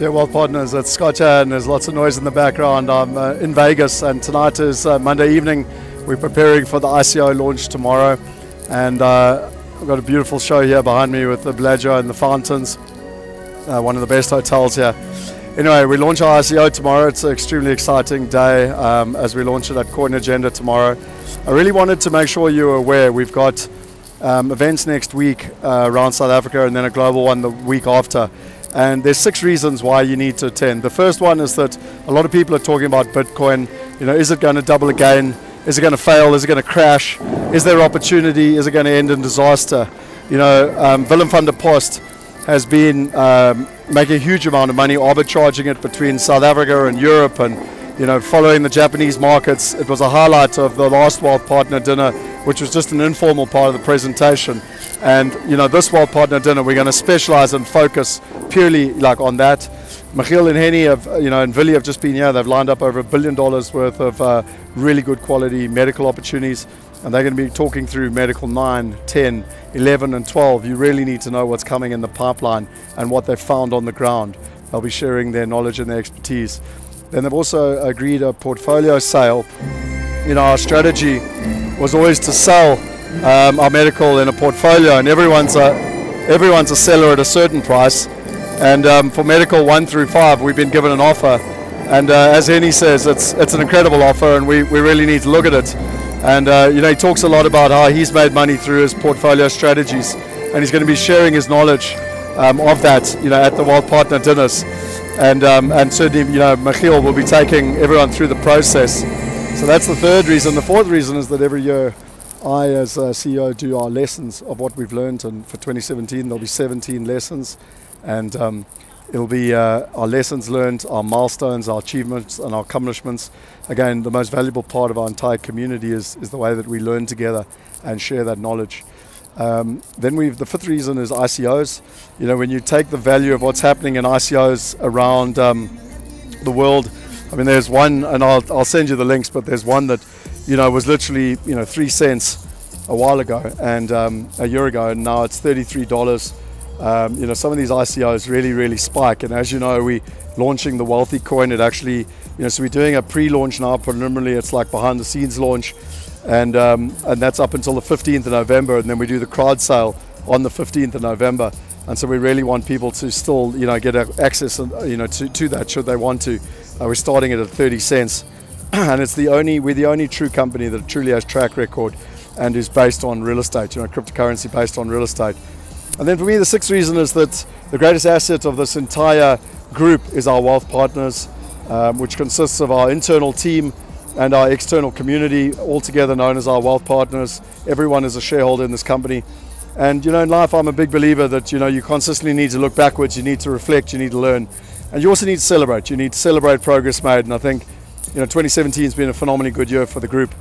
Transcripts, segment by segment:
Dear Wealth Partners, it's Scott and there's lots of noise in the background. I'm uh, in Vegas and tonight is uh, Monday evening. We're preparing for the ICO launch tomorrow and uh, I've got a beautiful show here behind me with the Bellagio and the fountains, uh, one of the best hotels here. Anyway, we launch our ICO tomorrow. It's an extremely exciting day um, as we launch it at Coin Agenda tomorrow. I really wanted to make sure you were aware we've got um, events next week uh, around South Africa and then a global one the week after. And there's six reasons why you need to attend. The first one is that a lot of people are talking about Bitcoin. You know, is it going to double again? Is it going to fail? Is it going to crash? Is there opportunity? Is it going to end in disaster? You know, um, Willem van der Post has been um, making a huge amount of money arbitraging it between South Africa and Europe and you know, following the Japanese markets. It was a highlight of the last Wealth Partner dinner, which was just an informal part of the presentation. And you know, this Wealth Partner dinner, we're going to specialize and focus purely like on that. Michiel and Henny have, you know, and Villy have just been here. They've lined up over a billion dollars worth of uh, really good quality medical opportunities. And they're going to be talking through medical 9, 10, 11, and 12. You really need to know what's coming in the pipeline and what they've found on the ground. They'll be sharing their knowledge and their expertise. Then they've also agreed a portfolio sale. You know, our strategy was always to sell um, our medical in a portfolio, and everyone's a everyone's a seller at a certain price. And um, for medical one through five, we've been given an offer, and uh, as Henny says, it's it's an incredible offer, and we, we really need to look at it. And uh, you know, he talks a lot about how he's made money through his portfolio strategies, and he's going to be sharing his knowledge um, of that, you know, at the Wealth Partner dinners and um, and certainly you know Michiel will be taking everyone through the process. So that's the third reason. The fourth reason is that every year I, as a CEO, do our lessons of what we've learned, and for 2017 there'll be 17 lessons, and um, it'll be uh, our lessons learned, our milestones, our achievements, and our accomplishments. Again, the most valuable part of our entire community is is the way that we learn together and share that knowledge. Um, then we've the fifth reason is ICOs. You know, when you take the value of what's happening in ICOs around um, the world, I mean, there's one, and I'll, I'll send you the links, but there's one that, you know, was literally, you know, three cents a while ago and um, a year ago, and now it's $33. Um, you know, some of these ICOs really, really spike. And as you know, we launching the Wealthy Coin. It actually, you know, so we're doing a pre-launch now. Preliminarily, it's like behind the scenes launch and um, and that's up until the 15th of November, and then we do the crowd sale on the 15th of November. And so we really want people to still, you know, get access, you know, to, to that should they want to. Uh, we're starting it at 30 cents, and it's the only we're the only true company that truly has track record and is based on real estate. You know, cryptocurrency based on real estate. And then for me, the sixth reason is that the greatest asset of this entire group is our wealth partners, um, which consists of our internal team and our external community, altogether known as our wealth partners. Everyone is a shareholder in this company. And you know, in life, I'm a big believer that you know you constantly need to look backwards, you need to reflect, you need to learn, and you also need to celebrate. You need to celebrate progress made. And I think you know 2017 has been a phenomenally good year for the group,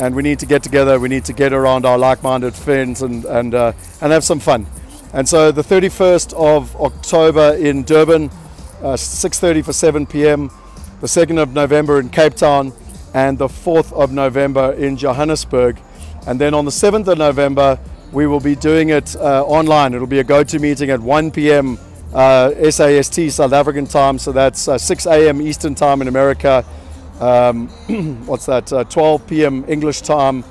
and we need to get together. We need to get around our like-minded friends and and uh, and have some fun. And so the 31st of October in Durban, uh, 6:30 for 7 p.m. The 2nd of November in Cape Town and the 4th of November in Johannesburg. And then on the 7th of November, we will be doing it uh, online. It'll be a go-to meeting at 1 p.m. Uh, SAST, South African time. So that's uh, 6 a.m. Eastern time in America. Um, what's that? Uh, 12 p.m. English time.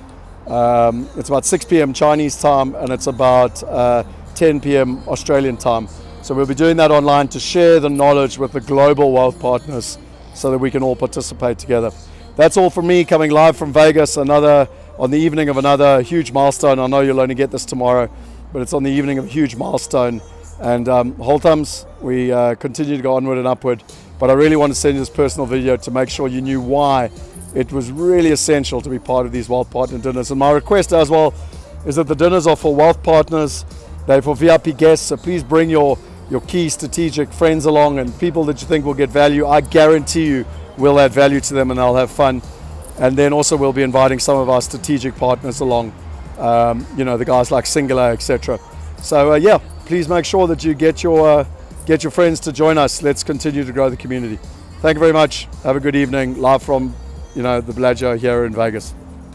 Um, it's about 6 p.m. Chinese time, and it's about uh, 10 p.m. Australian time. So we'll be doing that online to share the knowledge with the global wealth partners so that we can all participate together that's all from me coming live from Vegas. Another on the evening of another huge milestone. I know you'll only get this tomorrow, but it's on the evening of a huge milestone. And um, whole thumbs, we uh, continue to go onward and upward. But I really want to send you this personal video to make sure you knew why it was really essential to be part of these wealth partner dinners. And my request as well is that the dinners are for wealth partners, they're for VIP guests. So please bring your your key strategic friends along and people that you think will get value. I guarantee you we'll add value to them and they'll have fun. And then also we'll be inviting some of our strategic partners along, um, you know, the guys like Singular, etc. So uh, yeah, please make sure that you get your uh, get your friends to join us. Let's continue to grow the community. Thank you very much. Have a good evening. Live from, you know, the Bellagio here in Vegas.